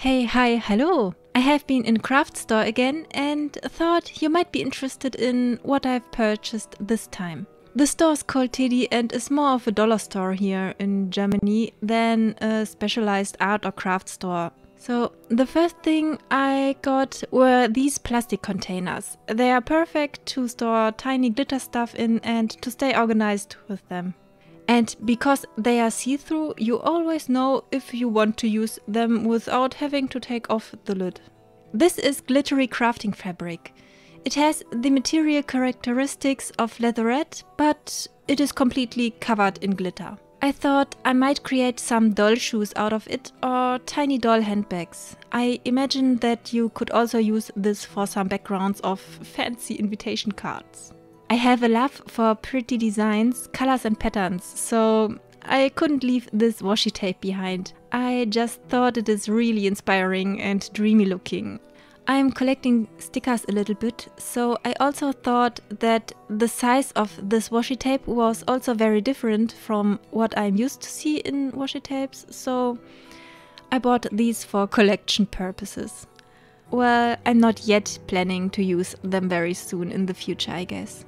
Hey, hi, hello! I have been in craft store again and thought you might be interested in what I've purchased this time. The store is called Tedi and is more of a dollar store here in Germany than a specialized art or craft store. So, the first thing I got were these plastic containers. They are perfect to store tiny glitter stuff in and to stay organized with them. And because they are see-through, you always know if you want to use them without having to take off the lid. This is glittery crafting fabric. It has the material characteristics of leatherette, but it is completely covered in glitter. I thought I might create some doll shoes out of it or tiny doll handbags. I imagine that you could also use this for some backgrounds of fancy invitation cards. I have a love for pretty designs, colors and patterns, so I couldn't leave this washi tape behind. I just thought it is really inspiring and dreamy looking. I'm collecting stickers a little bit, so I also thought that the size of this washi tape was also very different from what I'm used to see in washi tapes, so I bought these for collection purposes. Well, I'm not yet planning to use them very soon in the future, I guess.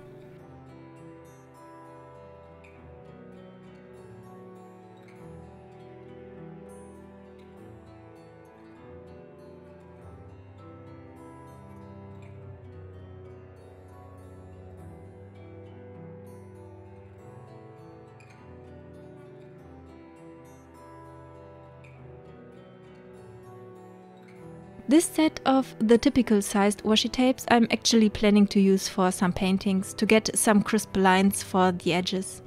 This set of the typical sized washi tapes I'm actually planning to use for some paintings to get some crisp lines for the edges.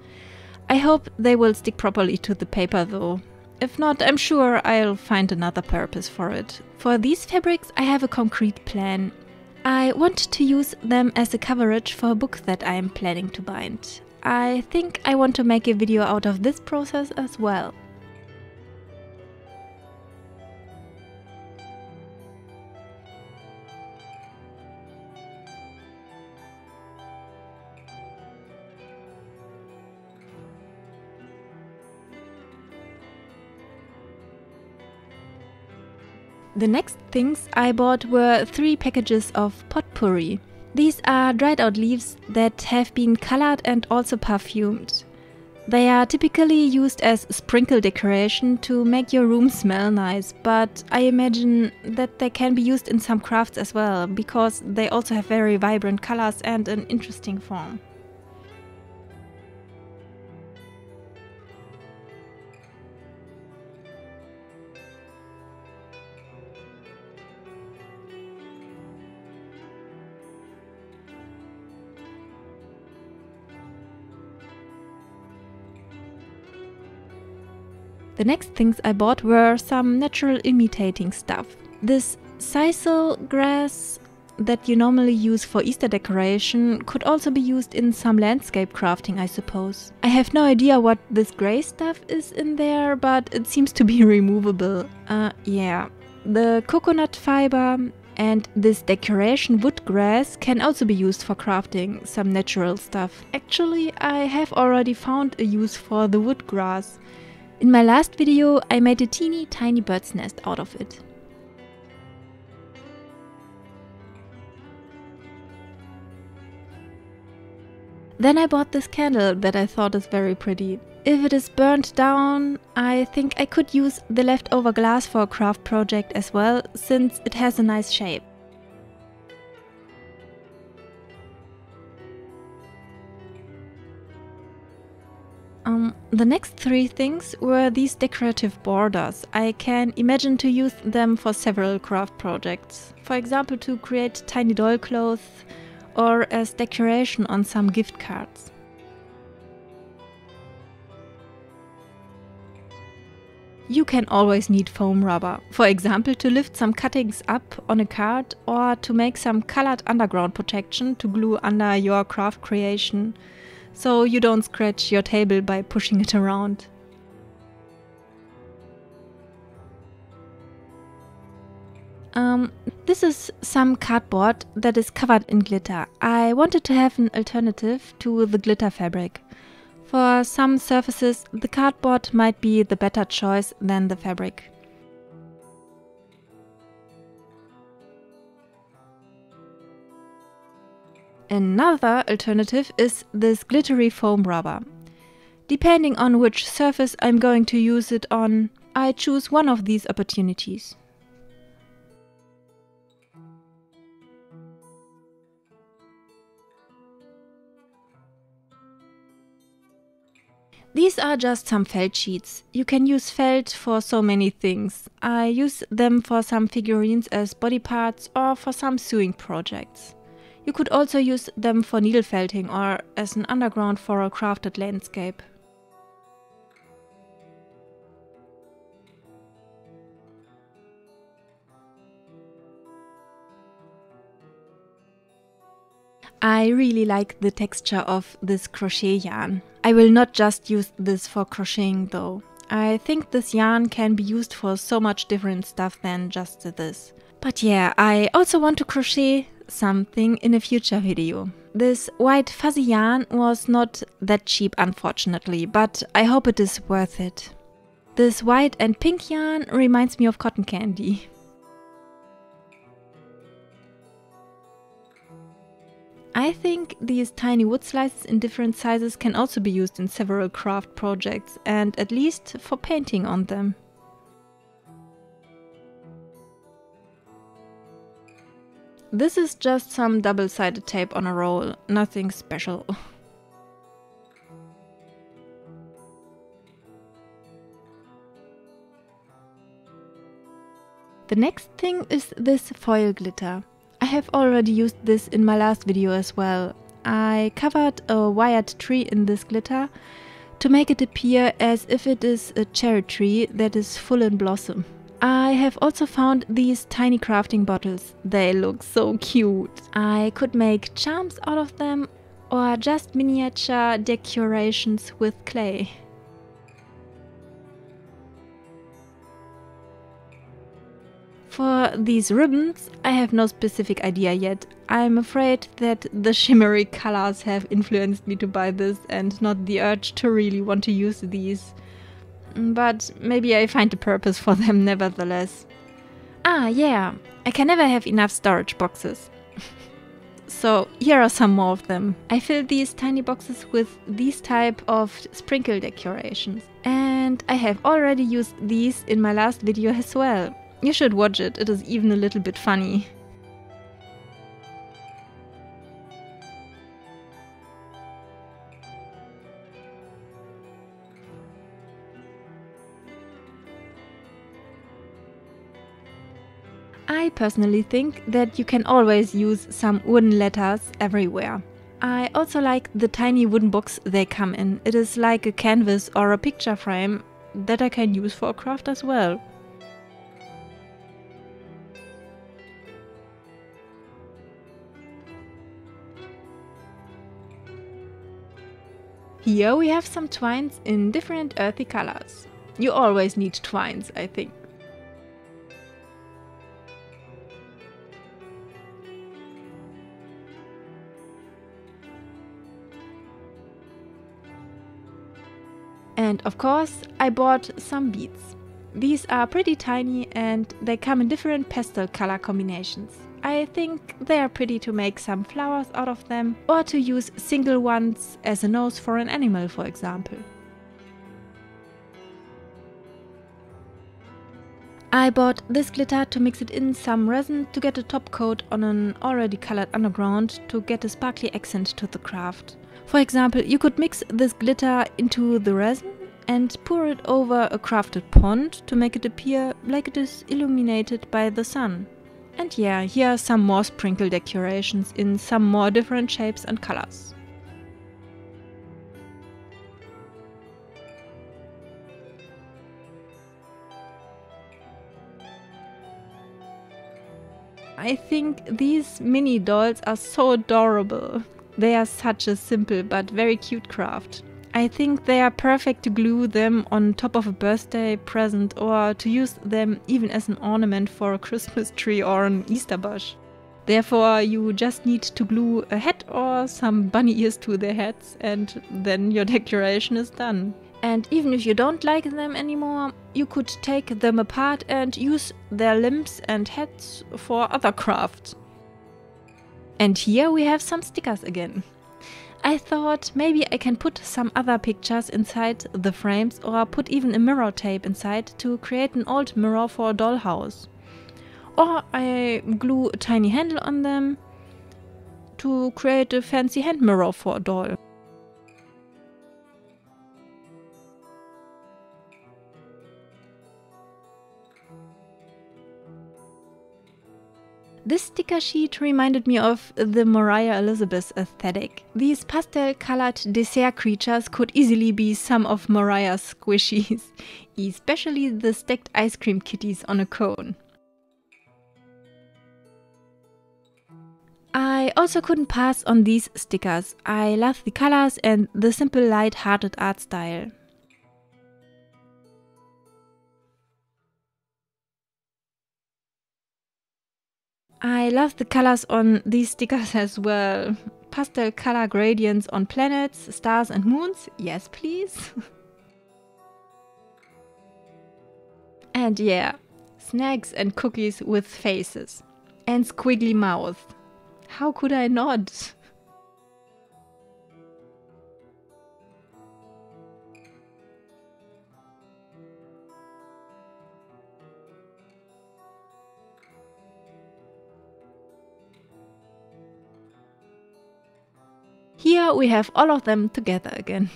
I hope they will stick properly to the paper though. If not, I'm sure I'll find another purpose for it. For these fabrics I have a concrete plan. I want to use them as a coverage for a book that I am planning to bind. I think I want to make a video out of this process as well. The next things I bought were three packages of potpourri. These are dried out leaves that have been colored and also perfumed. They are typically used as sprinkle decoration to make your room smell nice, but I imagine that they can be used in some crafts as well, because they also have very vibrant colors and an interesting form. The next things I bought were some natural imitating stuff. This sisal grass that you normally use for Easter decoration could also be used in some landscape crafting, I suppose. I have no idea what this grey stuff is in there, but it seems to be removable. Uh, yeah. The coconut fiber and this decoration wood grass can also be used for crafting some natural stuff. Actually, I have already found a use for the wood grass. In my last video I made a teeny tiny bird's nest out of it. Then I bought this candle that I thought is very pretty. If it is burned down, I think I could use the leftover glass for a craft project as well, since it has a nice shape. Um, the next three things were these decorative borders. I can imagine to use them for several craft projects. For example, to create tiny doll clothes or as decoration on some gift cards. You can always need foam rubber, for example to lift some cuttings up on a card or to make some colored underground protection to glue under your craft creation so you don't scratch your table by pushing it around. Um, this is some cardboard that is covered in glitter. I wanted to have an alternative to the glitter fabric. For some surfaces, the cardboard might be the better choice than the fabric. Another alternative is this glittery foam rubber. Depending on which surface I'm going to use it on, I choose one of these opportunities. These are just some felt sheets. You can use felt for so many things. I use them for some figurines as body parts or for some sewing projects. You could also use them for needle felting or as an underground for a crafted landscape. I really like the texture of this crochet yarn. I will not just use this for crocheting though. I think this yarn can be used for so much different stuff than just this. But yeah, I also want to crochet something in a future video. This white fuzzy yarn was not that cheap unfortunately, but I hope it is worth it. This white and pink yarn reminds me of cotton candy. I think these tiny wood slices in different sizes can also be used in several craft projects and at least for painting on them. This is just some double-sided tape on a roll, nothing special. The next thing is this foil glitter. I have already used this in my last video as well. I covered a wired tree in this glitter to make it appear as if it is a cherry tree that is full in blossom. I have also found these tiny crafting bottles. They look so cute. I could make charms out of them or just miniature decorations with clay. For these ribbons, I have no specific idea yet. I'm afraid that the shimmery colors have influenced me to buy this and not the urge to really want to use these. But maybe I find a purpose for them nevertheless. Ah, yeah, I can never have enough storage boxes. so here are some more of them. I fill these tiny boxes with these type of sprinkle decorations. And I have already used these in my last video as well. You should watch it, it is even a little bit funny. I personally think that you can always use some wooden letters everywhere. I also like the tiny wooden box they come in. It is like a canvas or a picture frame that I can use for a craft as well. Here we have some twines in different earthy colors. You always need twines, I think. And of course, I bought some beads. These are pretty tiny and they come in different pastel color combinations. I think they are pretty to make some flowers out of them or to use single ones as a nose for an animal for example. I bought this glitter to mix it in some resin to get a top coat on an already colored underground to get a sparkly accent to the craft. For example, you could mix this glitter into the resin and pour it over a crafted pond to make it appear like it is illuminated by the sun. And yeah, here are some more sprinkle decorations in some more different shapes and colors. I think these mini dolls are so adorable. They are such a simple but very cute craft. I think they are perfect to glue them on top of a birthday present or to use them even as an ornament for a Christmas tree or an Easter bush. Therefore, you just need to glue a hat or some bunny ears to their heads and then your decoration is done. And even if you don't like them anymore, you could take them apart and use their limbs and heads for other crafts. And here we have some stickers again. I thought maybe I can put some other pictures inside the frames or put even a mirror tape inside to create an old mirror for a dollhouse. Or I glue a tiny handle on them to create a fancy hand mirror for a doll. This sticker sheet reminded me of the Moriah Elizabeth aesthetic. These pastel colored dessert creatures could easily be some of Moriah's squishies, especially the stacked ice cream kitties on a cone. I also couldn't pass on these stickers. I love the colors and the simple light-hearted art style. I love the colors on these stickers as well. Pastel color gradients on planets, stars and moons. Yes, please. and yeah, snacks and cookies with faces. And squiggly mouth. How could I not? Here we have all of them together again.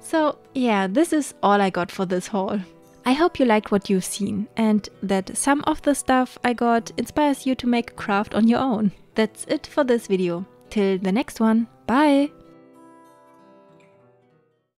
So yeah, this is all I got for this haul. I hope you liked what you've seen and that some of the stuff I got inspires you to make craft on your own. That's it for this video. Till the next one. Bye!